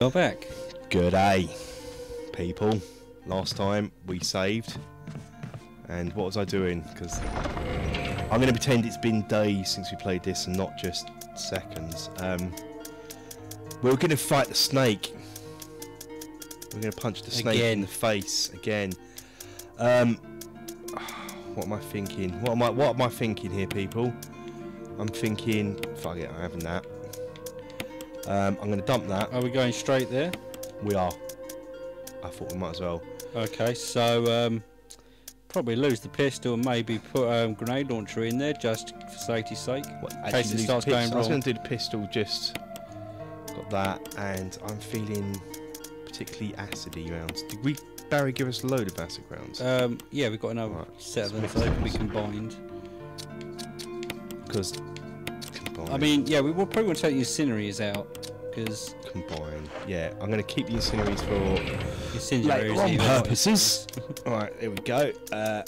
You're back. Good day, people. Last time we saved, and what was I doing? Because I'm going to pretend it's been days since we played this and not just seconds. Um, we we're going to fight the snake. We're going to punch the snake in the face again. Um, what am I thinking? What am I? What am I thinking here, people? I'm thinking. Fuck it, I'm having that. Um, I'm going to dump that. Are we going straight there? We are. I thought we might as well. Okay, so um, probably lose the pistol and maybe put a um, grenade launcher in there just for safety's sake. What, In case it starts going pistol. I was wrong. going to do the pistol, just got that, and I'm feeling particularly acidy rounds. Did we, Barry, give us a load of acid rounds? Um, yeah, we've got another Right, set of them, so they can be combined. Because I mean, yeah, we will probably want to take the incendiaries out because combine. Yeah, I'm going to keep the incendiaries for incendiaries later on purposes. All right, there we go. Uh,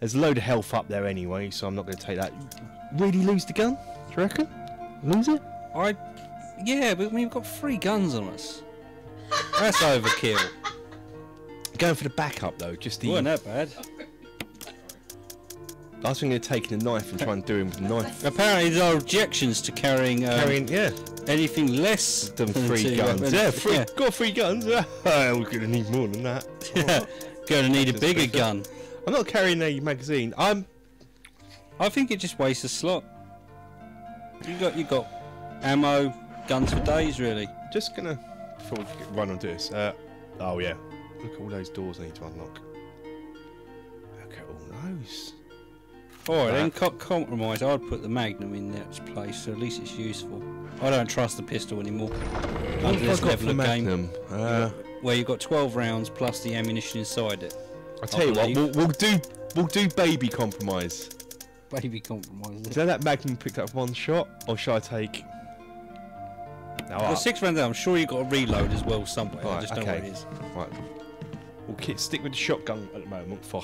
there's a load of health up there anyway, so I'm not going to take that. Really lose the gun? Do you reckon? Lose it? I, yeah, but we've got three guns on us. That's overkill. Going for the backup though, just the. It wasn't that bad. I was thinking of taking a knife and trying to do him with a knife. Apparently, there are objections to carrying, um, Carrying, yeah. anything less Than three guns. Yeah, three, Yeah. got three guns. We're gonna need more than that. Going to need a bigger better. gun. I'm not carrying a magazine. I'm. I think it just wastes a slot. You got you got ammo, guns for days, really. just gonna before we run onto this. Uh, oh yeah, look at all those doors I need to unlock. Look at all those. All right, then Right. co- compromise. I'd put the Magnum in its place, so at least it's useful. I don't trust the pistol anymore. What Under this level of game, Magnum? Uh, where you've got 12 rounds plus the ammunition inside it. I'll tell you what, we'll, we'll do we'll do baby compromise. Baby compromise. Is that that Magnum picked up one shot, or shall I take? No, Well, six rounds out. I'm sure you've got to reload as well somewhere. I just don't know okay. where it is. Right. We'll stick with the shotgun at the moment for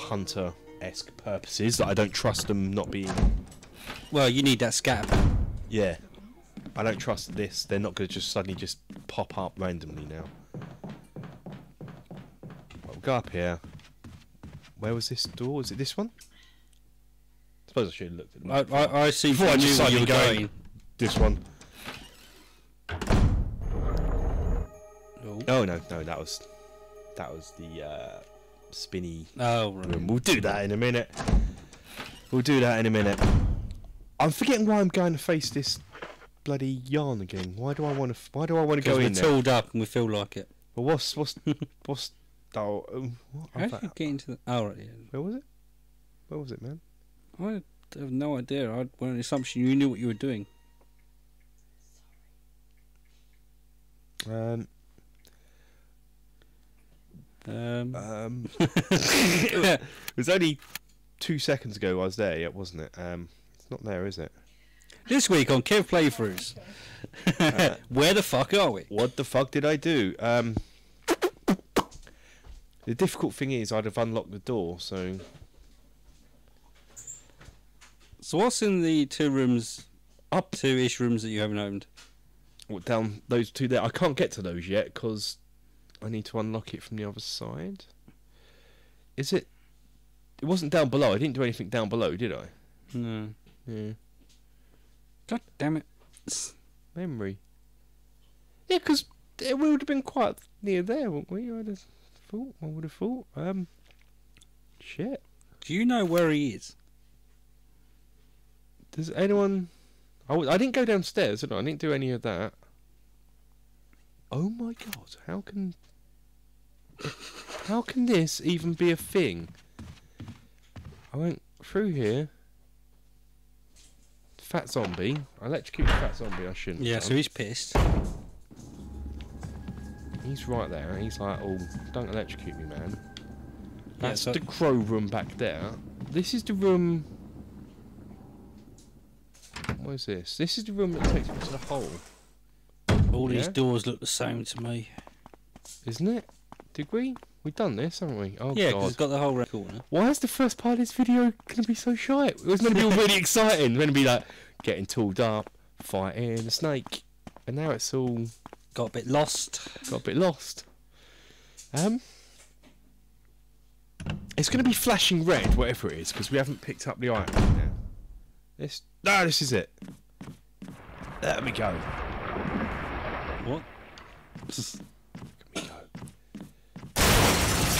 hunter-esque purposes. That I don't trust them not being. Well, you need that scatter. Yeah. I don't trust this. They're not going to just suddenly just pop up randomly now. We'll go up here. Where was this door? Is it this one? I suppose I should have looked at the I. I, I see Before I you where you were suddenly going. This one. Oh, Oh no, no, that was that was the uh, spinny oh right. room. We'll do that in a minute. We'll do that in a minute. I'm forgetting why I'm going to face this bloody Yawn again. Why do I want to? Why do I want to go we're in there? tooled up and we feel like it. Well, what's what's what's oh, what? How did you get into the? Oh, right, yeah. where was it? Where was it, man? I have no idea. I went on the assumption you knew what you were doing. Um, Um, um, it was only two seconds ago I was there, yet wasn't it? Um, it's not there, is it? this week on Kev Playthroughs. Where the fuck are we? What the fuck did I do? Um, the difficult thing is I'd have unlocked the door, so So what's in the two rooms, up two-ish rooms that you haven't opened? Well, down those two there. I can't get to those yet because I need to unlock it from the other side. Is it? It wasn't down below. I didn't do anything down below, did I? No. Yeah. God damn it. Memory. Yeah, because we would have been quite near there, wouldn't we? I'd have thought. I would have thought. Um. Shit. Do you know where he is? Does anyone? I, w- I didn't go downstairs, did I? I didn't do any of that. Oh my god! How can? How can this even be a thing? I went through here. Fat zombie. I electrocuted the fat zombie. I shouldn't. Yeah, have so he's pissed. he's right there. He's like, oh, don't electrocute me, man. Yeah, That's so- the crow room back there. This is the room. What is this? This is the room that takes me to the hole. All these doors look the same to me. Isn't it? Did we? We've done this, haven't we? Oh yeah, because it's got the whole red corner. Why is the first part of this video gonna be so shite? It was meant to be all really exciting. Meant to be like getting tooled up, fighting a snake, and now it's all got a bit lost. got a bit lost. Um, it's going to be flashing red, whatever it is, because we haven't picked up the item yet. This, no, this is it. There we go. What?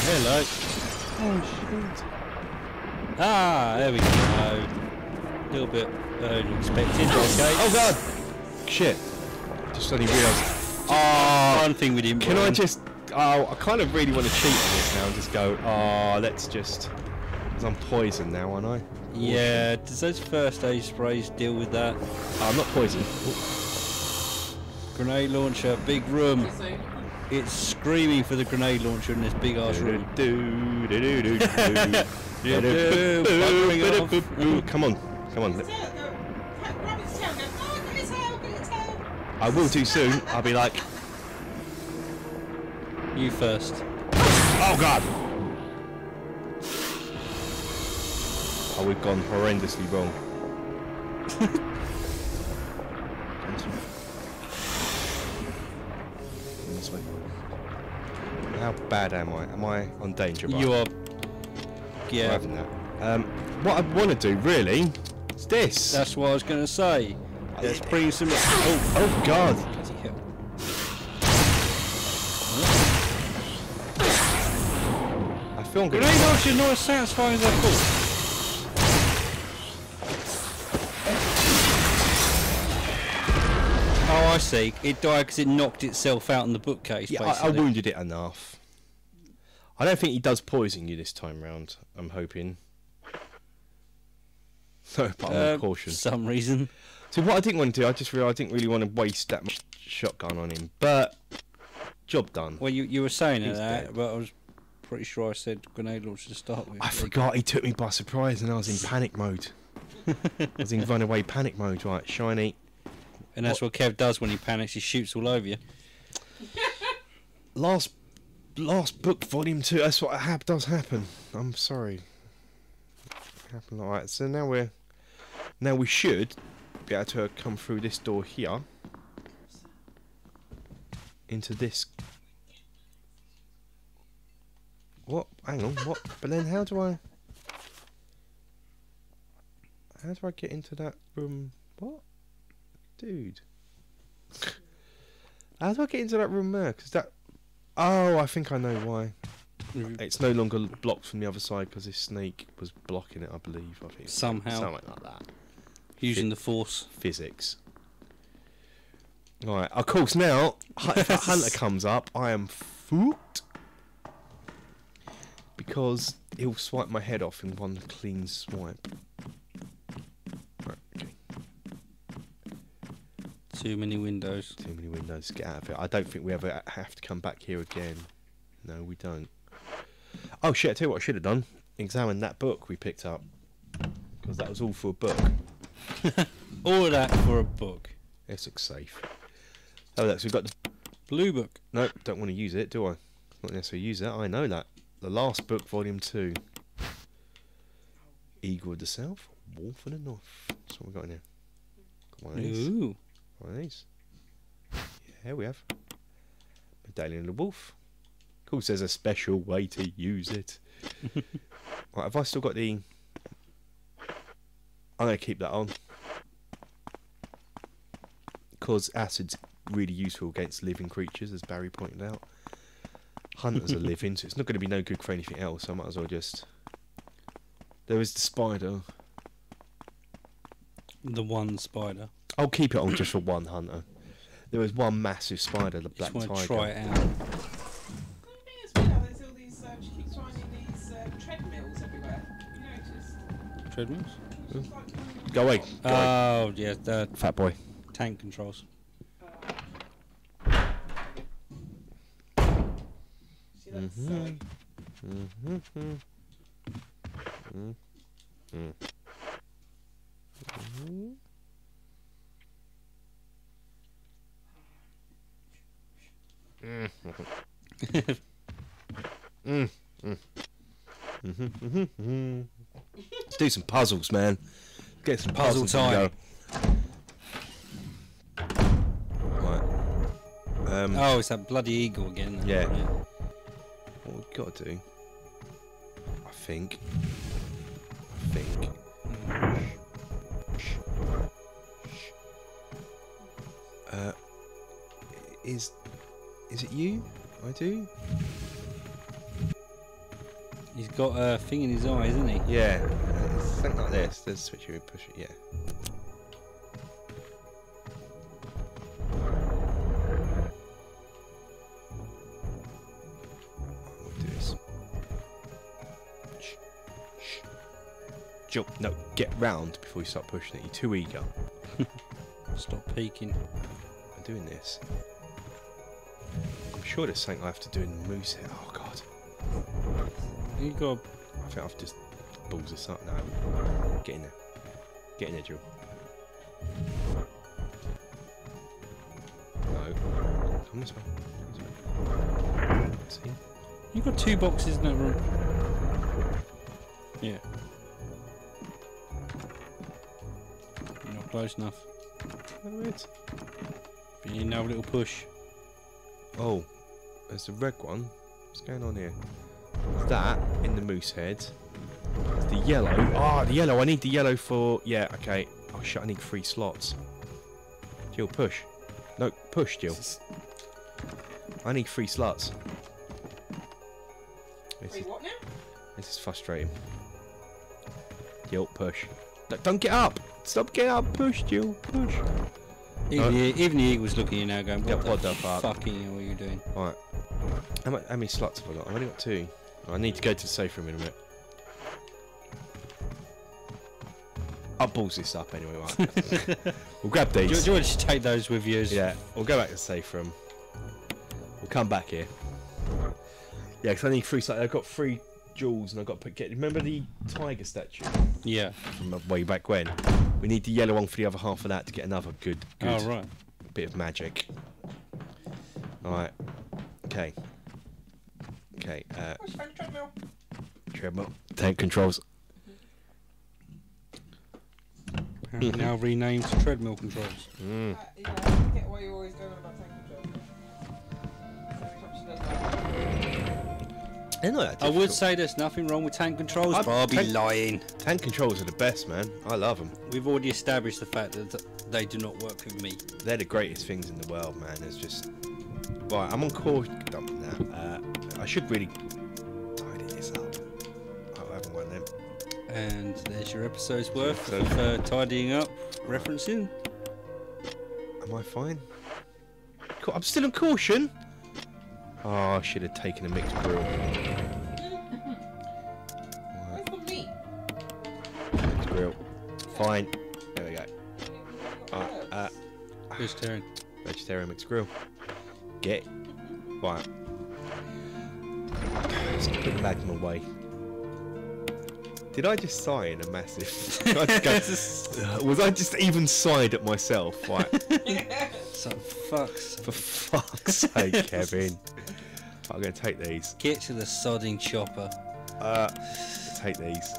There we go. Hello. Oh shit! Ah, there we go. A little bit unexpected, than. Okay. Oh god! Shit! Just only realised. Oh, one thing we didn't. Can I just? Oh, I kind of really want to cheat on this now and just go. Oh, let's just. Because I'm poisoned now, aren't I? Yeah. Does those first aid sprays deal with that? Oh, I'm not poisoned. Grenade launcher, big room. It's screaming for the grenade launcher in this big ass room. Come on, come on. Grab his tail, go, oh, get his tail, get his tail. I will too soon. I'll be like, You first. oh god. Oh, we've gone horrendously wrong. How bad am I? Am I on danger? bar? You are. Yeah. having that. Um, what I want to do really is this. That's what I was going to say. Let's bring some. Oh, oh god. I feel gonna. Grenade launcher not as satisfying as I thought. Oh, I see. It died because it knocked itself out in the bookcase. Yeah, I, I wounded it enough. I don't think he does poison you this time round. I'm hoping. No, but I'm Uh, caution. For some reason. So what I didn't want to do, I just realised I didn't really want to waste that much shotgun on him. But job done. Well, you you were saying He's that, dead. but I was pretty sure I said grenade launcher to start with. I forgot he took me by surprise, and I was in panic mode. I was in runaway panic mode. Right, shiny. And that's what Kev does when he panics. He shoots all over you. Last, last book, volume two. That's what hap- does happen. I'm sorry. Happened like that. So now we're, now we should be able to come through this door here. Into this. What? Hang on. What? But then how do I? How do I get into that room? What? Dude. How do I get into that room there? Because that. Oh, I think I know why. Mm-hmm. It's no longer blocked from the other side because this snake was blocking it, I believe. I think. Somehow. Something like that. Using the force. Physics. Right, of course, now, if a hunter comes up, I am fucked. Because he'll swipe my head off in one clean swipe. Right, okay. Too many windows. Too many windows. Get out of it. I don't think we ever have to come back here again. No, we don't. Oh shit! I tell you what I should have done. Examine that book we picked up. Because that was all for a book. All of that for a book. This looks safe. Oh, look, so we've got the. Blue book. No, don't want to use it, do I? Not necessarily use that. I know that. The last book, volume two. Eagle of the South, Wolf of the North. That's what we got in here. Got one of these. Ooh. One of these. Yeah, here we have. Medallion of the Wolf. Of course, there's a special way to use it. right, have I still got the. I'm going to keep that on. Because acid's really useful against living creatures, as Barry pointed out. Hunters are living, so it's not going to be no good for anything else. So I might as well just. There is the spider. The one spider. I'll keep it on just for one hunter. There was one massive spider, the black Just want to tiger. try it out. The thing is, you know, there's all these, finding these treadmills everywhere. Treadmills? It's just like, Go away. Go away. Oh, yeah, the Fat boy. tank controls. Mm-hmm. Mm-hmm. Mm-hmm. See, that's silly. Let's do some puzzles, man. Get some Puzzle puzzles time. Right. Um, Oh, it's that bloody eagle again. Yeah. What we've got to do, I think, I think, is is it you? I do. He's got a thing in his eye, isn't he? Yeah, it's something like this. There's a switch here. Push it. Yeah. We'll do this. Shh. Shh. Jump. No, get round before you start pushing it. You're too eager. Stop peeking. I'm doing this. Sure there's something I have to do in the moose head. Oh god. You got. I think I've just balls this up now. Get in there. Get in there, Jill. No. Come this way. Come this way. See? You got two boxes in that room. Yeah. You're not close enough. Oh, it. But you need another little push. Oh, there's the red one. What's going on here? There's that in the moose head. There's the yellow. Ah, the yellow. I need the yellow for. Yeah, okay. Oh shit, I need three slots. Jill, push. No, push, Jill. I need three slots. This Wait, is, what now? this is frustrating. Jill, push. No, don't get up! Stop getting up! Push, Jill, push. Even, No. the, even the eagle's looking at you now going, what, Yeah, the, what the fuck? fucking hell are you doing? Right. How, how many slots have I got? I've only got two. Oh, I need to go to the safe room in a minute. I'll balls this up anyway, right? we'll grab Do you, these. do you want to just take those with you? Yeah, we'll go back to the safe room. We'll come back here. Yeah, because I need three slots. I've got three jewels and I've got to put, get. Remember the tiger statue Yeah. from way back when? We need the yellow one for the other half of that to get another good, oh, good Oh, right. bit of magic. Alright. Okay. Okay, uh, What's your treadmill? treadmill. Tank controls. Apparently now renamed to treadmill controls. Mm. Uh, yeah, I get why you're always going about tank control. Every time she does that. They're not that I would say there's nothing wrong with tank controls, I'm- but I'll be tank- lying. Tank controls are the best, man. I love them. We've already established the fact that they do not work with me. They're the greatest things in the world, man. It's just. Right, I'm on course. Dump now. Uh, I should really tidy this up. Oh, I haven't one of them. And there's your episode's worth So- of uh, tidying up, referencing. Am I fine? Cool. I'm still on caution. Oh, I should have taken a mixed brew. Where's the meat? Mixed brew. Fine. There we go. Uh, uh, Vegetarian. vegetarian mixed grill. Get right. Let's put the magnum away. Did I just sigh in a massive? I go, was I just even sighed at myself? Right. So fucks. For fuck's sake, Kevin. I'm gonna take these. Get to the sodding chopper. Uh, take these.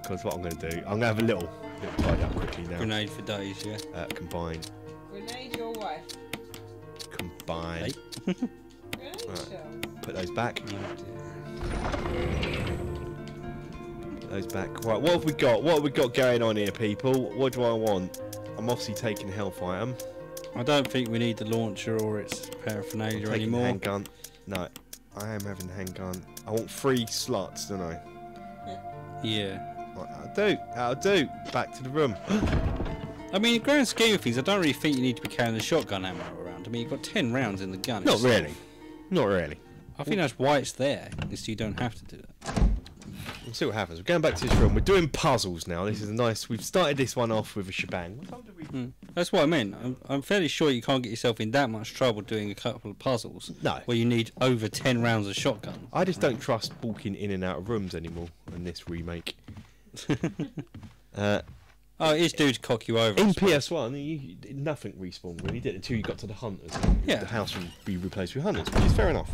Because what I'm gonna do, I'm gonna have a little, little tidy up quickly now. Grenade for days, yeah. Uh, combine, Grenade your wife. combine. Hey. Grenade Right. Put those back. Oh, Put those back. Right, what have we got? What have we got going on here, people? What do I want? I'm obviously taking health item. I don't think we need the launcher or its I'm paraphernalia taking anymore. handgun. No, I am having handgun. I want three slots, don't I? Yeah. Right, I'll do. I'll do. Back to the room. I mean, in the grand scheme of things, I don't really think you need to be carrying the shotgun ammo around. I mean, you've got 10 rounds in the gun. Not It's- really. Not really. I think that's why it's there, is so you don't have to do that. We'll see what happens. We're going back to this room. We're doing puzzles now. This is a nice. We've started this one off with a shebang. What time did we? Mm. That's what I meant. I'm, I'm fairly sure you can't get yourself in that much trouble doing a couple of puzzles No. where you need over 10 rounds of shotgun. I just don't trust walking in and out of rooms anymore in this remake. uh, Oh, it is due to cock you over. In. PS1, you, nothing respawned really did until you got to the hunters. Yeah. The house would be replaced with hunters, which is fair enough.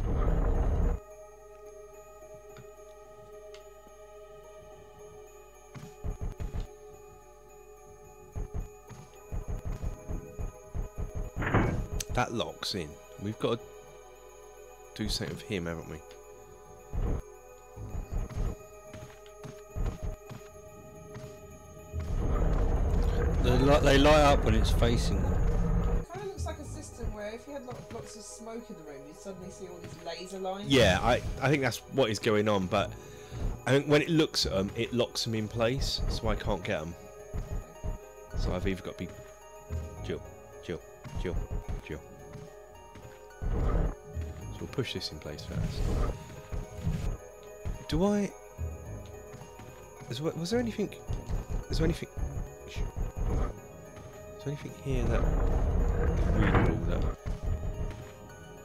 That locks in. We've got to do something with him, haven't we? They light, they light up when it's facing them. It kind of looks like a system where if you had lo- lots of smoke in the room, you'd suddenly see all these laser lines. Yeah, I, I think that's what is going on, but I think when it looks at them, it locks them in place, so I can't get them. So I've either got to be Jill, Jill, Jill, Jill. So we'll push this in place first. Do I? Is, was there anything? Is there anything? Shh. Is there anything here that is readable that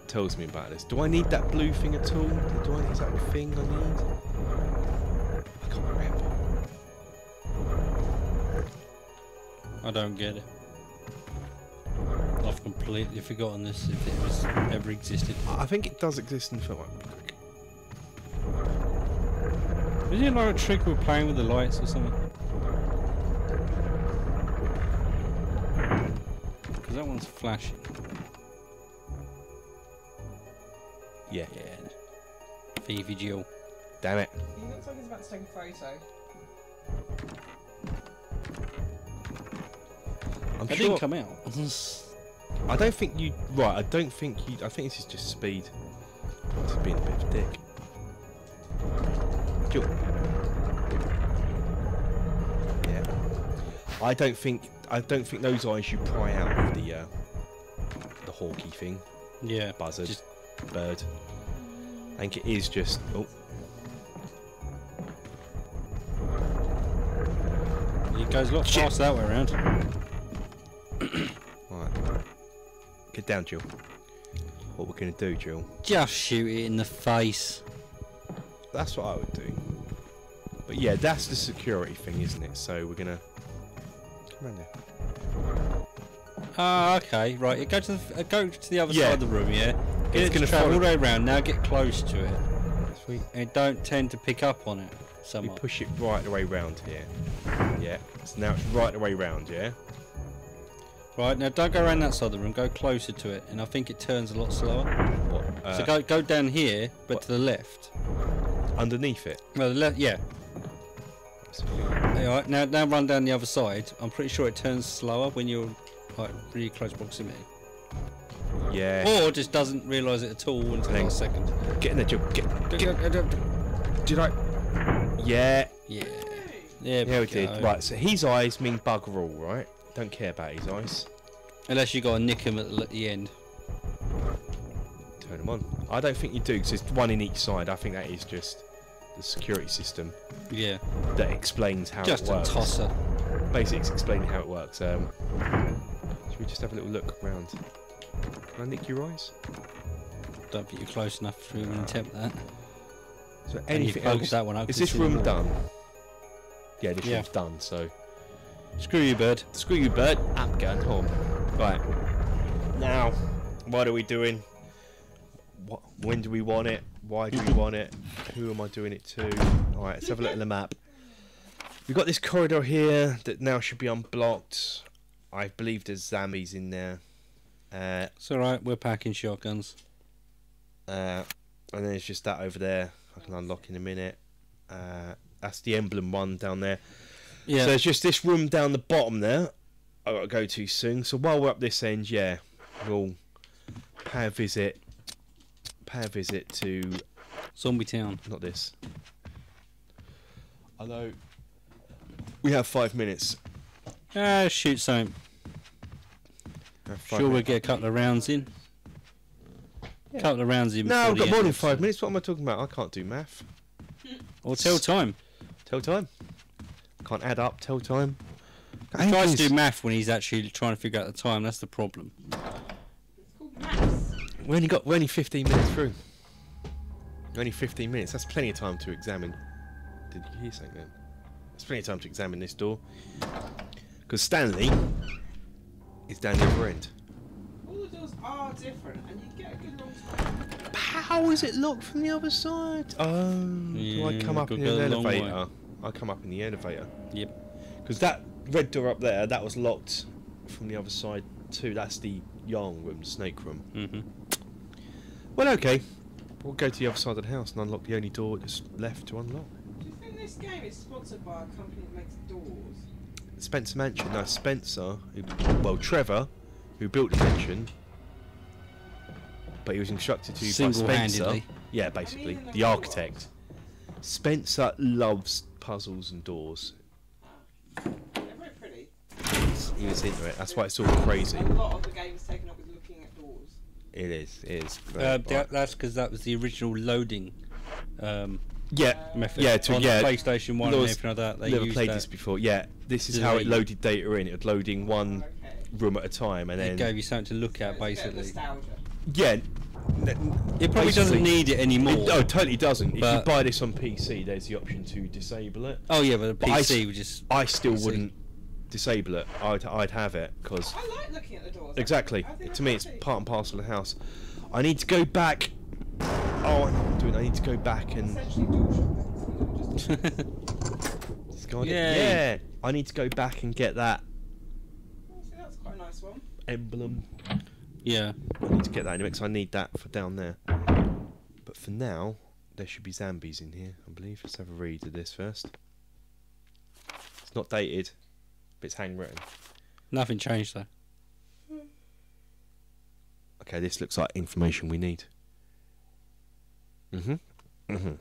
tells me about this? Do I need that blue thing at all? Do I? Is that the thing I need? I can't remember. I don't get it. I've completely forgotten this if it was ever existed. I I think it does exist in film. Is it like a trick with playing with the lights or something? Because that one's flashing. Yeah. Yeah. Phoebe Jill. Damn it. He looks like he's about to take a photo. I'm That sure. didn't come out. I don't think you. Right. I don't think you. I think this is just speed. Just being a bit of a dick. Jill. Yeah. I don't think. I don't think those eyes you pry out of the uh, the hawky thing, yeah. buzzard, Just- bird. I think it is just. Oh, It goes a lot Shit. faster that way around. right. Get down, Jill. What we're gonna do, Jill? Just shoot it in the face. That's what I would do. But yeah, that's the security thing, isn't it? So we're gonna come around there. Ah, okay, right. It go to the, uh, go to the other Yeah. side of the room, yeah. Get It's it gonna travel all the way around. Now get close to it. Sweet. And don't tend to pick up on it so We push it right the way round here. Yeah. So now it's right the way round. Yeah. Right now, don't go around that side of the room. Go closer to it, and I think it turns a lot slower. What? Uh, so go go down here, but what? to the left. underneath it. Well, the left, yeah. That's the thing. All right, now now run down the other side. I'm pretty sure it turns slower when you're like really close proximity, Yeah. or just doesn't realise it at all until the last second. Get in there, Jill. Get. Yeah, Did I? Yeah. yeah, Yeah, we did. go. Right. So his eyes mean bugger all, right? Don't care about his eyes. Unless you got to nick him at the, at the end. Turn him on. I don't think you do, because there's one in each side. I think that is just the security system Yeah, that explains how just it a tosser. Basically, it's explaining how it works. Um, should we just have a little look around? Can I nick your eyes? Don't think you're close enough to even attempt that. So anything else? that one up. Is this room done? Yeah, this Yeah. room's done. So Screw you, bird. screw you, bird. I'm going home. Right. Now, what are we doing? What? When do we want it? Why do we want it? Who am I doing it to? All right, let's have a look at the map. We've got this corridor here that now should be unblocked. I believe there's zombies in there. Uh, It's all right. We're packing shotguns. Uh, and then there's just that over there. I can unlock in a minute. Uh, that's the emblem one down there. Yeah. So it's just this room down the bottom there. I got to go to soon. So while we're up this end, yeah, we'll pay a visit. Pay a visit to Zombie Town. not this. I know. We have five minutes. Ah, shoot something. We have five Sure, we'll get a couple of rounds in. Yeah. Couple of rounds in. No, before I've got more than five minutes. What am I talking about? I can't do math. Or tell time. Tell time. Can't add up. Tell time. He tries to do math when he's actually trying to figure out the time. That's the problem. It's called maths. We only got we're only 15 minutes through. Only 15 minutes. That's plenty of time to examine. Did you hear something then? That's plenty of time to examine this door. Because Stanley is down the other end. All the doors are different, and you get a good long time. How is it locked from the other side? Oh, do I come up in an the elevator? I come up in the elevator. Yep. Because that red door up there, that was locked from the other side too. That's the Yawn room, snake room. hmm Well, okay. We'll go to the other side of the house and unlock the only door that's left to unlock. Do you think this game is sponsored by a company that makes doors? Spencer Mansion. No, Spencer. Who, well, Trevor, who built the mansion, but he was instructed to by Spencer. Single-handedly. Yeah, basically, even the the floor. architect. Spencer loves puzzles and doors. They're very pretty. He was into it. That's why it's all crazy. A lot of the game's taken up with looking at doors. It is. It is. Uh, that, that's because that was the original loading um, yeah. method. Yeah, to- on yeah. the PlayStation One and everything like that. They Never used played that. this before. Yeah, this is how it loaded data in. It was loading one Okay. room at a time, and It then gave you something to look at, it's a bit of basically. nostalgia. yeah. It probably basically- doesn't need it anymore. It, oh, totally doesn't. If you buy this on PC, there's the option to disable it. oh yeah, but the But I PC s- would just. I still PC. wouldn't disable it. I'd, I'd have it because I like looking at the doors. exactly to me it's part and parcel of the house. I need to go back. Oh, I know what I'm doing. I need to go back and Essentially door shopping. You know, just Just go on it. Yeah. I need to go back and get that Oh, see, that's quite a nice one. emblem. yeah. I need to get that anyway because I need that for down there. But for now, there should be zombies in here, I believe. Let's have a read of this first. It's not dated, but it's handwritten. Nothing changed though. Okay, this looks like information we need. Mhm. Mhm.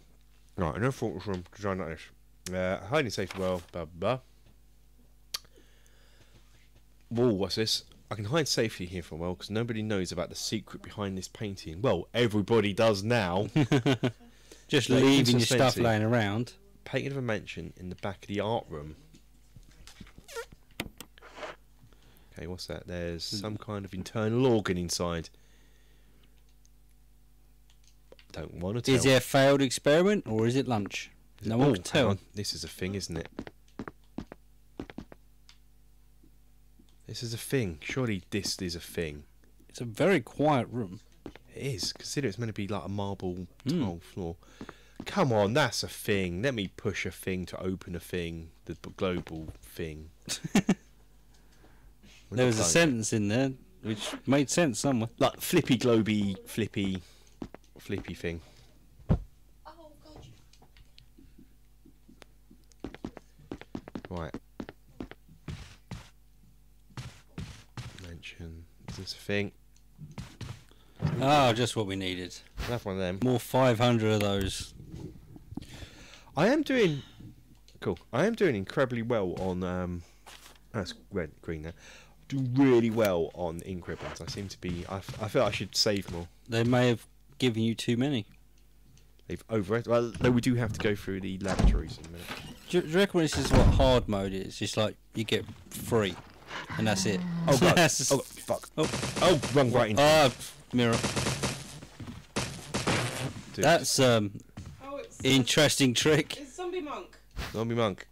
Right, no thoughts from design like this. Uh, hiding safe well, blah blah. blah. Whoa, what's this? I can hide safely here for a while because nobody knows about the secret behind this painting. Well, everybody does now. Just leaving your stuff laying around. Painting of a mansion in the back of the art room. Okay, what's that? There's some kind of internal organ inside. Don't want to tell. Is it a failed experiment or is it lunch? Is it- No one oh, can tell. on. This is a thing, isn't it? This is a thing. Surely this is a thing. It's a very quiet room. It is. Consider it's meant to be like a marble Hmm. tile floor. Come on, that's a thing. Let me push a thing to open a thing. The global thing. We're there was a sentence in there which made sense somewhere. like flippy globy flippy flippy thing. Oh, God. Right. Mention. This a thing? Oh, just what we needed. Another one of them. More 500 of those. I am doing cool. I am doing incredibly well on um that's red green now. Doing really well on ink ribbons. I seem to be I, I feel I should save more. They may have given you too many. They've over it. well though we do have to go through the laboratories in a minute. Do you, do you reckon this is what hard mode is? Just like you get free, and that's it. Oh god. That's just- oh fuck. Oh. Oh run right into Ah, mirror. dude. That's um Oh, it's. interesting trick. It's Zombie Monk. Zombie monk.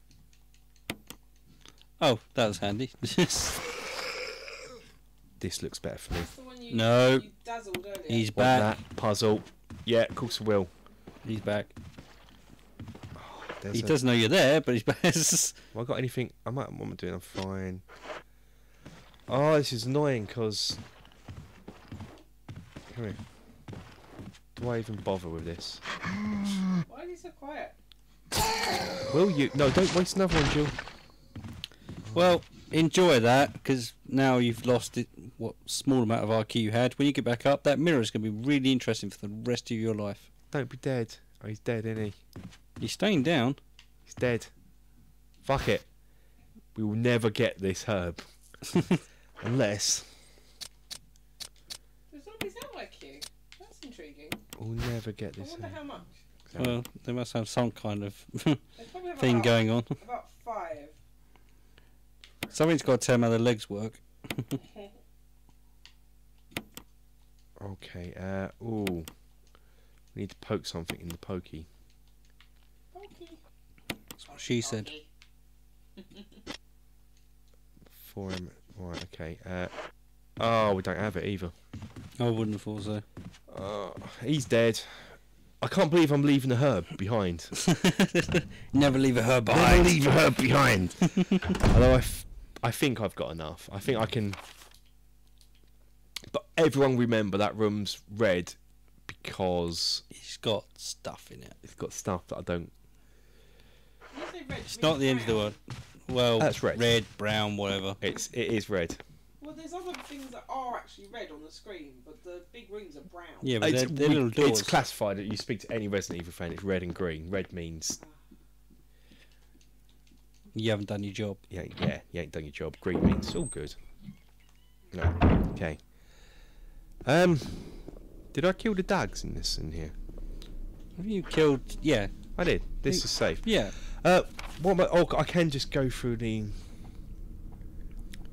Oh, that was handy. This looks better for me. That's the one you, No. you dazzled earlier. He's Want back. that puzzle. Yeah, of course I will. He's back. There's He a- doesn't know you're there, but he's back. Have I got anything? I might. What am I doing? I'm fine. Oh, this is annoying because. Come here. Do I even bother with this? Why are you so quiet? Will you? No, don't waste another one, Jill. well, enjoy that because now you've lost it. What small amount of IQ you had. When you get back up, that mirror is going to be really interesting for the rest of your life. Don't be dead. Oh, he's dead, isn't he? You're staying down. He's dead. Fuck it. We will never get this herb. Unless. The zombies have IQ. That's intriguing. We'll never get this I wonder herb. how much. Well, they must have some kind of They probably have thing about, going on. About five. Something's got to tell 'em how their legs work. Okay, uh. Ooh. We need to poke something in the pokey. Okay. That's what she said. For him. Right, okay. Uh. Oh, we don't have it either. I wouldn't have thought so. Uh, he's dead. I can't believe I'm leaving a herb behind. Never leave a herb behind. Never behind. leave a herb behind. Although I, f- I think I've got enough. I think I can. But everyone remember that room's red because It's got stuff in it. it's got stuff that I don't. You say red, It's means not the end of the world. Well, That's red. red, brown, whatever. It's it is red. Well, there's other things that are actually red on the screen, but the big rooms are brown. Yeah, but It's, they're, they're we- little doors. it's classified. You speak to any Resident Evil fan, it's red and green. Red means you haven't done your job. yeah, yeah, you ain't done your job. Green means all good. No, okay. Um, did I kill the dogs in this in here? Have you killed? Yeah, I did. This Think- is safe. yeah. Uh, what am I? Oh, I can just go through the.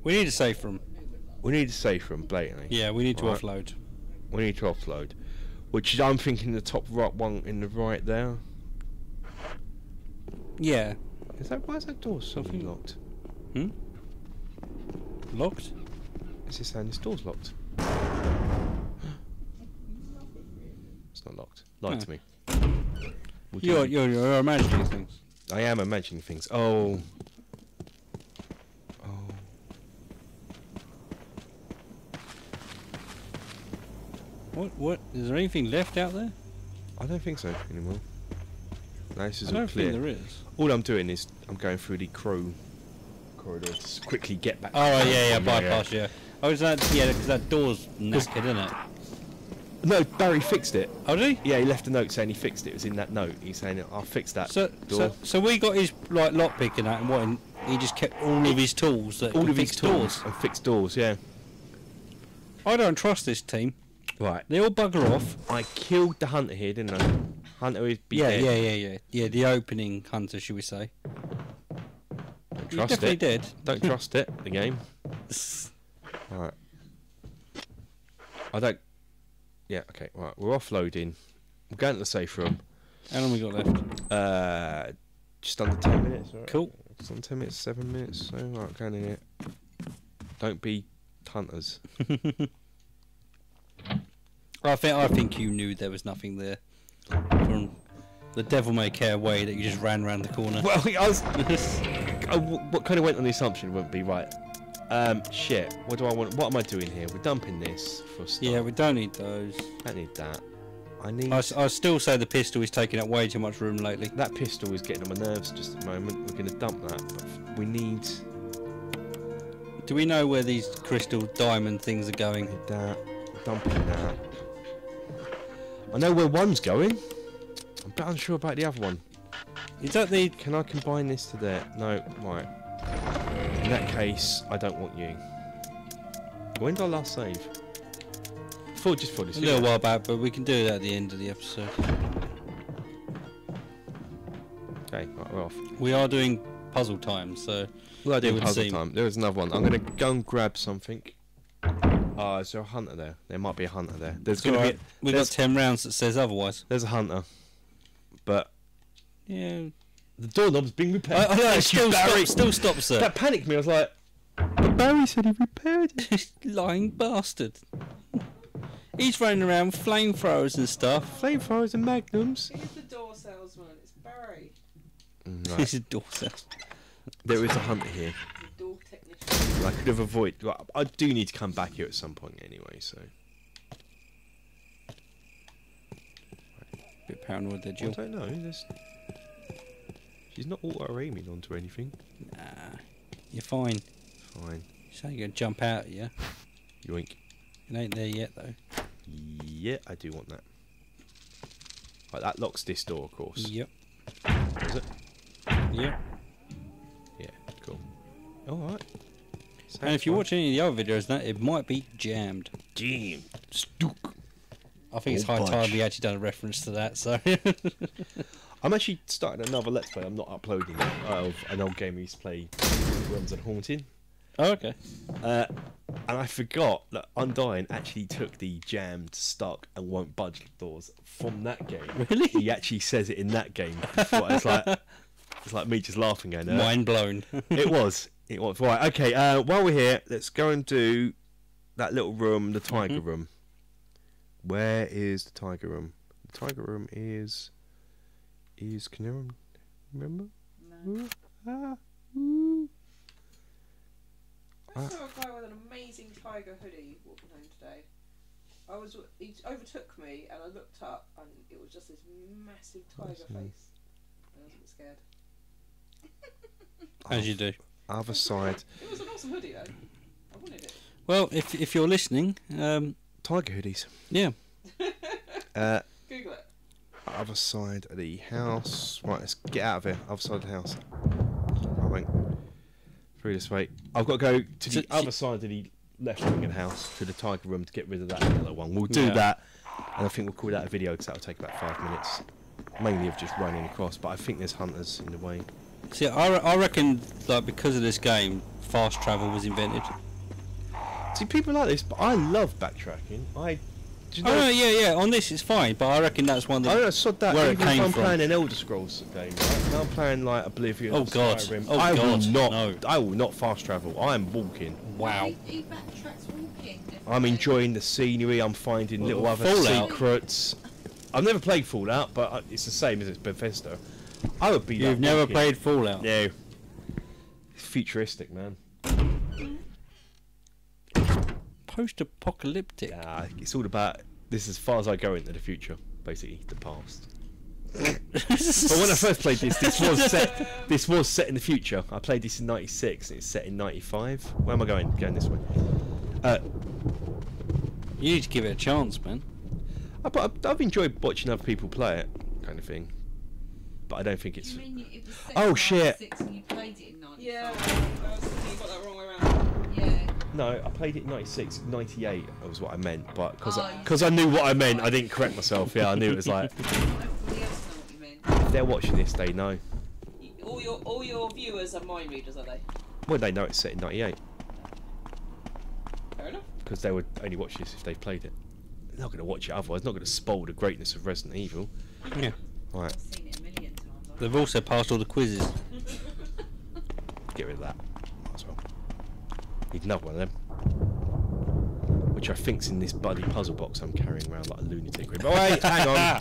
We need a safe room. We need to save room blatantly. Yeah, we need to Right. offload. We need to offload, which is, I'm thinking the top right one in the right there. Yeah, Is that why is that door so Something- locked? Hmm. Locked. Is this saying this door's locked? Not locked. Lie No. to me. You're, you- you're you're imagining things. I am imagining things. Oh. Oh. What? What? Is there anything left out there? I don't think so anymore. No, this is I all don't clear. think there is. All I'm doing is I'm going through the crow corridor to quickly get back. Oh yeah, yeah, Yeah, bypass, yeah. Oh, is that yeah? Because that door's knackered, isn't it? No, Barry fixed it. Oh, did he? Yeah, he left a note saying he fixed it. It was in that note. He's saying, "I'll fix that So, door." so, so we got his like lock picking out and what? And he just kept all of his tools that all of his tools doors. and fixed doors. Yeah. I don't trust this team. Right. They all bugger off. I killed the hunter here, didn't I? Hunter is be yeah, dead. yeah, yeah, yeah, yeah. The opening hunter, should we say? Don't trust definitely it. did. Don't trust it. The game. All right. I don't. Yeah. Okay. Right. We're offloading. We're going to the safe room. How long we got left? Uh, just under ten minutes. Right? Cool. Just under ten minutes. Seven minutes. So right, going in it. Don't be hunters. I think I think you knew there was nothing there. From the devil may care way that you just ran round the corner. Well, I was. I what kind of went on the assumption wouldn't be right. Um, shit. What do I want? What am I doing here? We're dumping this for a start. yeah, we don't need those. I need that. I need. I still say the pistol is taking up way too much room lately. That pistol is getting on my nerves just at the moment. We're going to dump that. But we need, Do we know where these crystal diamond things are going? need that. Dumping that. I know where one's going. I'm unsure about the other one. Is that the? Can I combine this to there? No. Right. In that case, I don't want you. When did I last save? For just for this. A little while back, but we can do that at the end of the episode. Okay, right, we're off. We are doing puzzle time, so Well, I It do puzzle seem. time. There is another one. I'm going to go and grab something. Oh, is there a hunter there? There might be a hunter there. There's it's to alright. be. We've got ten rounds that says otherwise. There's a hunter, but Yeah. The doorknob's being I, repaired. I know. Thank you, Still, Barry. stop, still stops sir. That panicked me. I was like, but Barry said he repaired it. Lying bastard. He's running around with flamethrowers and stuff. Flamethrowers and magnums. He's the door salesman. It's Barry, mm, He's a daughter. there is a hunter here. the door technician. I could have avoided. Well, I do need to come back here at some point anyway. So Bit paranoid there, I don't know. There's... She's not auto aiming onto anything. Nah, you're fine. Fine. She's only gonna jump out at you. Yoink. It ain't there yet, though. Yeah, I do want that. Right, that locks this door, of course. Yep. Does it? Yep. Yeah, cool. Alright. And if you watch any of the other videos, that it might be jammed. Jam. Stook. I think it's Oh, high time we actually done a reference to that. So I'm actually starting another Let's Play. I'm not uploading it of an old game we used to play, Realms Unhaunted. oh, okay. Uh, and I forgot that Undying actually took the jammed, stuck, and won't budge doors from that game. Really? He actually says it in that game. Before. It's like it's like me just laughing going. Uh, Mind blown. it was. It was. Right. Okay. Uh, while we're here, let's go and do that little room, the tiger Mhm. room. Where is the tiger room? The tiger room is is. Can you rem- remember? Ooh, ah, ooh. I Uh, saw a guy with an amazing tiger hoodie walking home today. I was he overtook me and I looked up and it was just this massive tiger Awesome. face. And I was a bit scared. As you do. Other side, It was an awesome hoodie though. I wanted it. Well, if if you're listening, um, tiger hoodies. yeah, Uh, Google it. Other side of the house. Right, let's get out of here. Other side of the house. I went through this way. I've got to go to the other side of the left wing of the house to the tiger room to get rid of that yellow one. We'll do Yeah. that, and I think we'll call that a video because that'll take about five minutes. Mainly of just running across, but I think there's hunters in the way. see, I, I reckon that because of this game, fast travel was invented. See, people like this, but I love backtracking. I. Do you know, Oh no, yeah, yeah. On this, it's fine, but I reckon that's one I that. don't know, that. where it came if came I'm from. playing an Elder Scrolls game, right? and I'm playing like Oblivion. Oh, God. Skyrim, Oh, I God, will not. no. I will not fast travel. I am walking. Wow. He, he walking. I'm enjoying the scenery. I'm finding Well, little other Fallout. secrets. I've never played Fallout, but uh, it's the same as it's Bethesda. I would be. You've never walking. played Fallout. No. It's futuristic, man. Post-apocalyptic. Nah, it's all about. This is as far as I go into the future, basically the past. But when I first played this, this was set. This was set in the future. I played this in '96. and It's set in '95. Where am I going? Going this way. Uh, You need to give it a chance, man. I, but I've enjoyed watching other people play it, kind of thing. But I don't think it's. you mean it was set Oh, in shit. and you played it in 95? Yeah. No, I played it in '96. '98 was what I meant, but because Oh, I, you 'cause I knew what I meant, I didn't correct myself. Yeah, I knew it was like. Not everybody else know what you meant. if they're watching this, they know. All your all your viewers are mind readers, are they? Well, they know it's set in '98 Fair enough. because they would only watch this if they played it. They're not going to watch it otherwise. Not going to spoil the greatness of Resident Evil. Yeah. Right, I've seen it a million times. They've also passed all the quizzes. get rid of that. Might as well. Need another one of them. Which I think's in this bloody puzzle box I'm carrying around like a lunatic. with. Oh wait, hang on.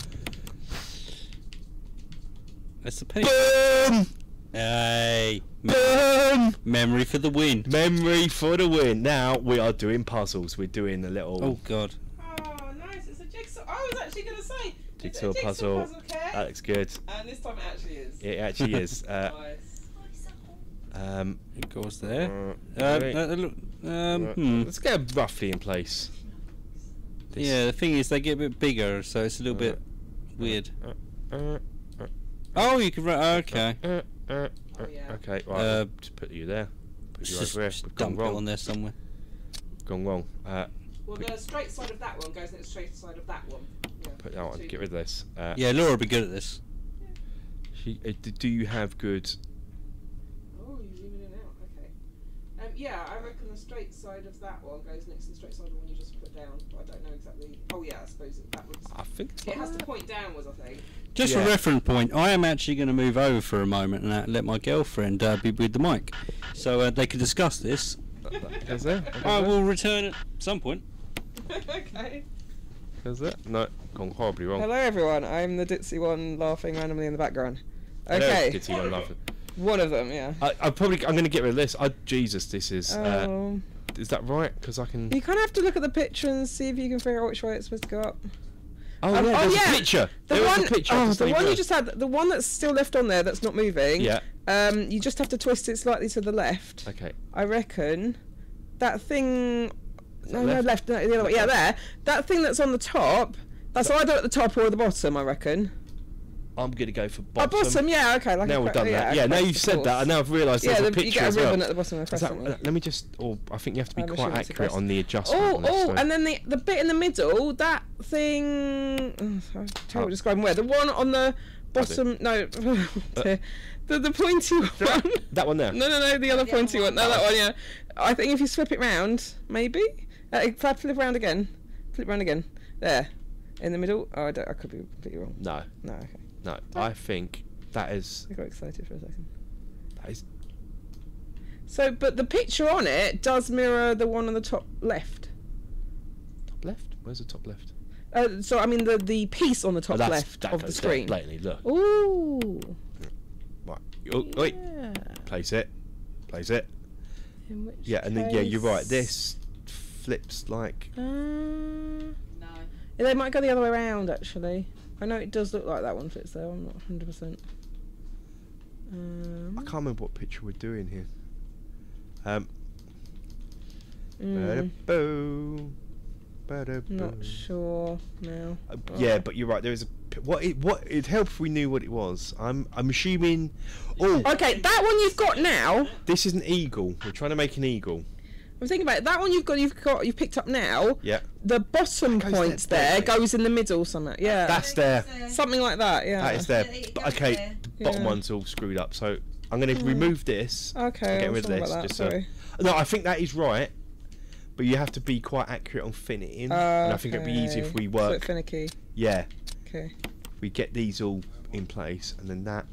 That's the penny. Boom! Hey, Boom! memory for the win. Memory for the win. Now we are doing puzzles. We're doing a little Oh God. Oh, nice! It's a jigsaw. I was actually going to say jigsaw a jigsaw puzzle. puzzle That looks good. and this time it actually is. It actually is. Uh, Nice. Oh, it's a horse. Um, It goes there. uh, Uh, uh, look, um, Uh, hmm. Let's get it roughly in place. This- Yeah, the thing is, they get a bit bigger, so it's a little bit Uh, weird. Uh, uh, Oh, you can run. Okay. uh, uh, uh, Oh, yeah. Okay, right. Uh, just put you there. Put you Just, over here. just We've gone dump it on wrong. there somewhere. Gone wrong. Uh, Well, the straight side of that one goes next to the straight side of that one. Yeah. put that one. Get rid of this. Uh, Yeah, Laura would be good at this. She, uh, do you have good? Oh, you zoom in and out. Okay. Um, yeah, I reckon the straight side of that one goes next to the straight side of the one you just put down. But I don't know exactly. Oh yeah, I suppose it backwards. I think. it's It has like to point downwards, I think. Just Yeah. for reference point, I am actually going to move over for a moment and uh, let my girlfriend uh, be with the mic, so uh, they can discuss this. that. Is there? I will return at some point. okay. Is there? No, gone horribly wrong. Hello everyone, I'm the ditzy one laughing randomly in the background. Hello, Okay, one laughing. One of them, yeah. I, I probably. I'm going to get rid of this. I, Jesus, this is. Uh, Um, is that right? Because I can. you kind of have to look at the picture and see if you can figure out which way it's supposed to go up. Oh Um, yeah, oh, yeah, a picture. The there one, picture. Oh, the one you just had, the one that's still left on there that's not moving. Yeah. Um, you just have to twist it slightly to the left. Okay. I reckon that thing. No, that no, left? left. No, the other way. Yeah, there. That thing that's on the top. That's either at the top or the bottom. I reckon. I'm going to go for Oh, bottom. bottom. Yeah. Okay. Like now we've cra- done that. yeah, Yeah, now you've of said that, course. and now I've realised Yeah, there's a the, picture you get a as well. ribbon at the bottom of the that, uh, let me just, or I think you have to be I'm quite assuming it's a accurate on the adjustment. Oh, on this, oh, so- and then the the bit in the middle, that thing. Oh, sorry, terrible Oh. describing where. The one on the bottom. No, dear. the the pointy one. that one there. No, no, no, the other The other pointy one. one. No, that one. Yeah. I think if you flip it round, maybe. Uh, flip, flip round again. Flip round again. There. In the middle. Oh, I, don't, I could be completely wrong. No, No, okay. No. I think that is I got excited for a second. that is. So, but the picture on it does mirror the one on the top left. Top left. Where's the top left? Uh, so, I mean, the the piece on the top Oh, left that of the goes there, screen. Blatantly, look. Ooh. Right. Oh, wait. Place it. Place it. In which Yeah, and then yeah, you're right. This flips like. Uh, No, They might go the other way around actually. I know it does look like that one fits there. I'm not 100. percent I Um, can't remember what picture we're doing here. Um, mm, ba-da-boo, ba-da-boo. not sure now. Uh, yeah, but you're right. There is a what? It, what? It'd help if we knew what it was. I'm. I'm assuming. Oh, Okay, that one you've got now. this is an eagle. We're trying to make an eagle. I'm thinking about it. That one you've got. You've got. You've picked up now. Yeah. The bottom goes points there, there goes in the middle somewhere. Yeah. That's there. something like that. Yeah. That is there. Yeah, it But goes okay, there. bottom Yeah. one's all screwed up. So I'm going to remove this. Okay. Get rid of this, that. just so- No, I think that is right. But you have to be quite accurate on finning. and I think it'd be easy if Okay. we It's a bit work. finicky. Yeah, Okay. we get these all in place, and then that.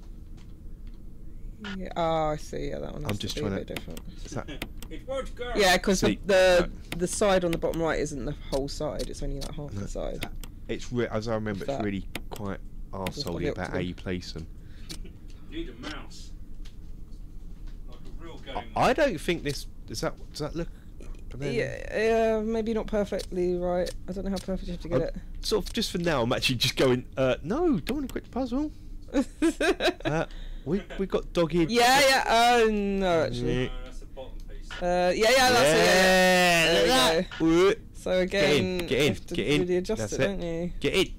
Yeah. Oh, I see. Yeah, that one. I'm just to be trying a to- bit different. Is that It won't go. Yeah, because the See, the, the side on the bottom right isn't the whole side. It's only like half No, the side. it's re- as I remember, it's really quite Just arseholey about how you place them. Need a mouse. Like a real game. I, I don't think this does that does that look. Yeah, yeah, maybe not perfectly right. I don't know how perfect you have to get I'm- Sort of just for now, I'm actually just going. Uh, no, don't want to quit the puzzle. Uh, we we got dogged. yeah, yeah. Oh no, actually. Yeah. Uh, yeah, yeah, that's it. Yeah. Yeah, There we look at that. Woo. So again, get in, you have to get in. really adjust That's it, it. don't you? Get in.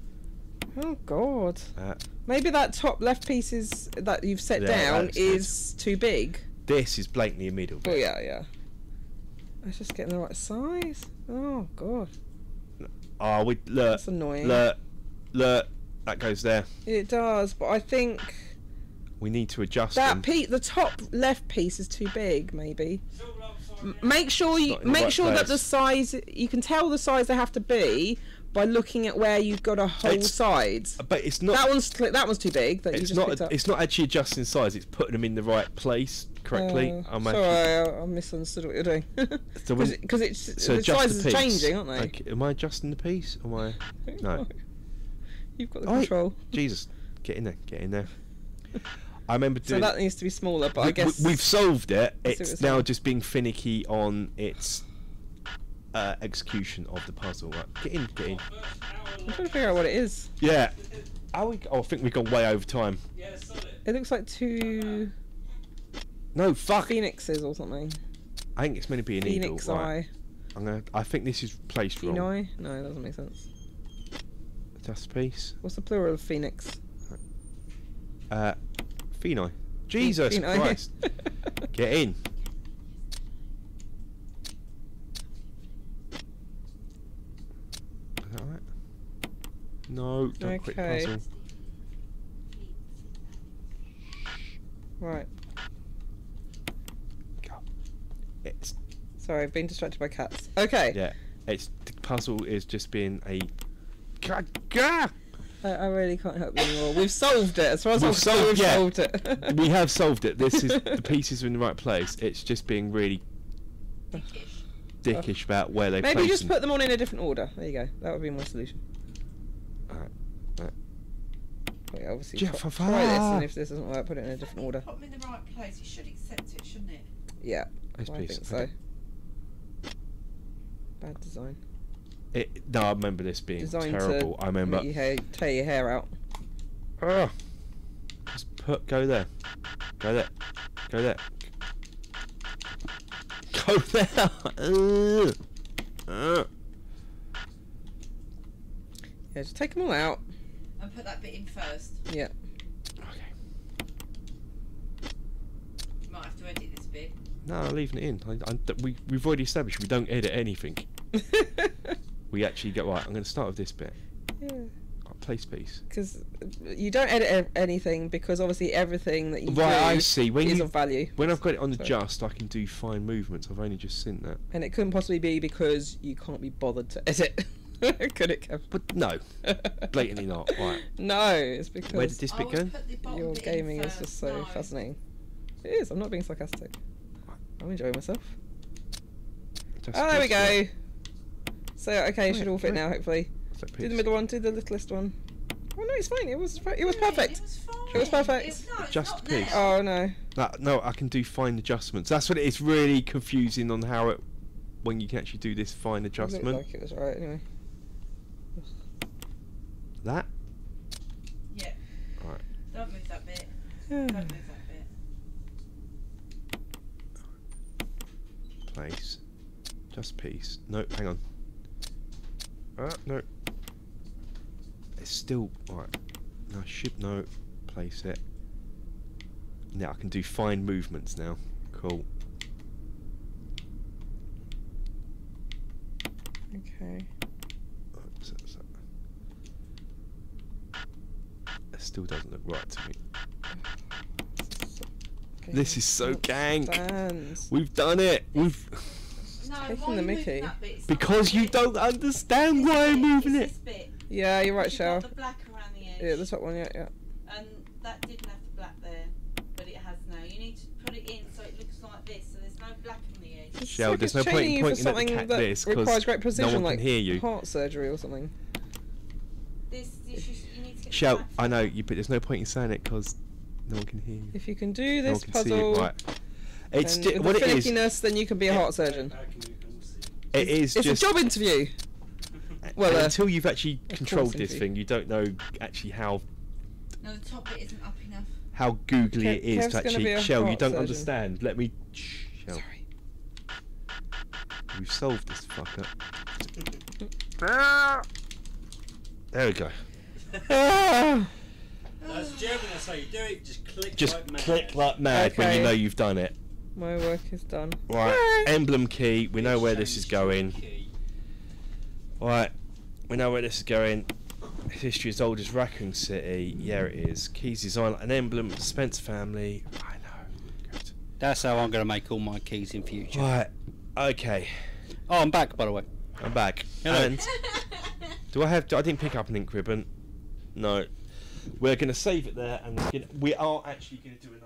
Oh God. Uh, Maybe that top left piece is that you've set Yeah, down that's good. is too big. this is blatantly a middle. Oh bit. yeah, yeah. It's just getting the right size. Oh God, Oh, we look, that's annoying. look, look. That goes there. It does, but I think We need to adjust that them. piece, the top left piece, is too big. Maybe. It's all upside M- down. Make sure you not in the make right sure that the size you can tell the size they have to be by looking at where you've got a whole It's- sides. But it's not. That one's that one's too big. That you it's just not. It's not actually adjusting size. It's putting them in the right place correctly. Uh, I'm sorry, actually. I, I misunderstood what you're doing. So Because it's So the sizes the are piece. changing, aren't they? Okay, am I adjusting the piece? Am I? No. You've got the Oh, control. Jesus, get in there, get in there. I remember So that needs to be smaller, but we, I guess we, have solved it. I see what It's now just being finicky on its uh, execution of the puzzle. Right, get in, get in. I'm trying to figure out what it is. Yeah. Are we? Oh, I think we've gone way over time. Yeah. It looks like two No, fuck. phoenixes or something. I think it's meant to be an Phoenix eagle. Right. eye. I'm gonna. I think this is placed wrong. Phenoi? No, it doesn't make sense. That's the piece. What's the plural of phoenix? Uh, phenoi. Jesus. Christ. Get in. Is that right? No, don't quit Okay. puzzle. right. Go. It's Sorry, I've been distracted by cats. Okay. yeah. It's the puzzle is just being a. Ga- ga! I, I really can't help you anymore. We've solved it. As far as We've I'm concerned, solved- we've yeah. solved it. We have solved it. This is the pieces are in the right place. It's just being really Dickish. dickish about where they Maybe place just them. put them all in a different order. There you go. That would be my solution. Alright, right. Well, obviously, Jeff, try, I've- try this, and if this doesn't work, put it in a different order. Put them in the right place. You should accept it, shouldn't it? Yeah, This I piece. think so. Bad design. It, no, I remember this being Designed to terrible. I remember. Make your hair, tear your hair out. Ah. Just put go there. Go there. Go there. Go there. Ugh. Ugh. Yeah, just take them all out. And put that bit in first. Yeah. Okay. You might have to edit this bit. No, I'm leaving it in. I, I, we, we've already established we don't edit anything. We actually get right. I'm going to start with this bit. yeah. Oh, place piece. Because you don't edit e- anything because obviously everything that you Right, I see. When is you of value. when I've got it on Sorry. just, I can do fine movements. I've only just seen that. And it couldn't possibly be because you can't be bothered to edit. Could it, Kev? But no, blatantly not. Right. no, it's because Where did this bit go? put the bottom your gaming is just so No. fascinating. It is. I'm not being sarcastic. I'm enjoying myself. Just Oh, there we place go. So okay, it should all fit now. Hopefully. that- that Do the middle one. Do the littlest one. Oh no, it's fine. It was. It was perfect. It was. It was perfect. It- no, it's Just not piece. now. Oh no. No, no, I can do fine adjustments. That's what it is. Really confusing on how it when you can actually do this fine It looked adjustment. like it was right anyway. That? Yeah. Alright. Don't move that bit. Don't move that bit. Place. Just piece. No, hang on. Ah, no. It's still. Alright. No, should no. Place it. Now I can do fine movements now. Cool. Okay. It still doesn't look right to me. Okay, This is so gank. stands. We've done it. We've No, taking the mickey. moving that bit? It's not because you don't understand This why I'm moving it. Bit. Yeah, you're right, You've Shell. the black around the edge. Yeah, the top one. Yeah, yeah. And that didn't have the black there, but it has now. You need to put it in so it looks like this, so there's no black on the edge. It's Shell, like there's no point in training you for pointing at the something cat that this, 'cause requires great precision, one can like hear you. heart surgery or something. This, this you, you need to get the Shout, black I know you, but there's no point in saying it because no one can hear you. If you can do this can puzzle. Right. It's then di- with what the it is. finickiness, then you can be a heart surgeon. It is It's just a job interview. well, uh, until you've actually of controlled this interview. thing, you don't know actually how No, the top bit isn't up enough. how googly Kev- it is Kev's to gonna actually. be a Shell, you heart don't surgeon. understand. Let me. Shh, Shell. Sorry. We've solved this fucker. Ah! There we go. Ah! That's German, that's how you do it. Just click Just like mad. click like mad when Okay. you know you've done it. My work is done. Right, Yay! emblem key. We know where this is going. key. Right, we know where this is going. History as old as Raccoon City. Yeah, it is. Keys design an emblem of the Spencer family. I know. Good. That's how I'm going to make all my keys in future. Right. Okay. Oh, I'm back, by the way. I'm back. Hello. And do I have? I didn't pick up an ink ribbon. No. We're going to save it there, and we're gonna, we are actually going to do another video.